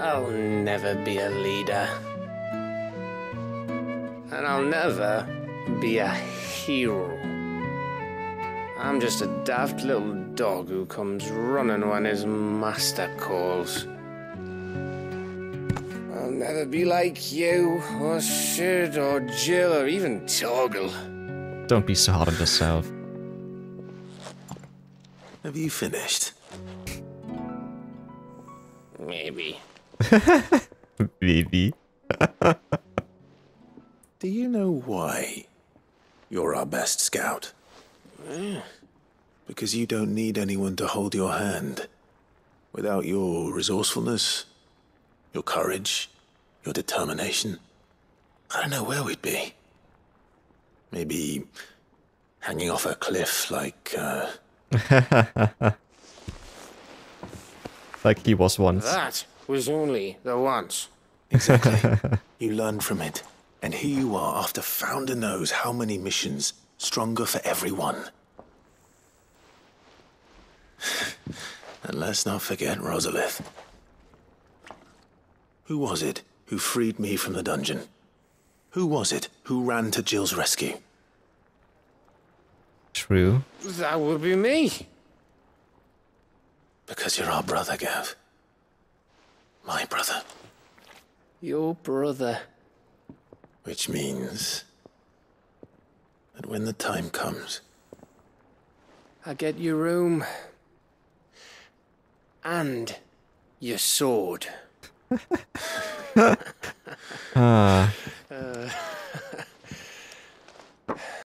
I'll never be a leader. And I'll never be a hero. I'm just a daft little dog who comes running when his master calls. I'll never be like you, or Cid, or Jill, or even Torgal. Don't be so hard on yourself. Have you finished? Maybe. Maybe. Do you know why you're our best scout? Because you don't need anyone to hold your hand. Without your resourcefulness, your courage, your determination, I don't know where we'd be. Maybe hanging off a cliff like, uh, like he was once. That was only the once. Exactly. you learn from it. And here you are after Founder knows how many missions, stronger for everyone. and let's not forget Rosalith. Who was it who freed me from the dungeon? Who was it who ran to Jill's rescue? True. That would be me. Because you're our brother, Gav. My brother. Your brother. Which means that when the time comes, I get your room. And your sword. Ah,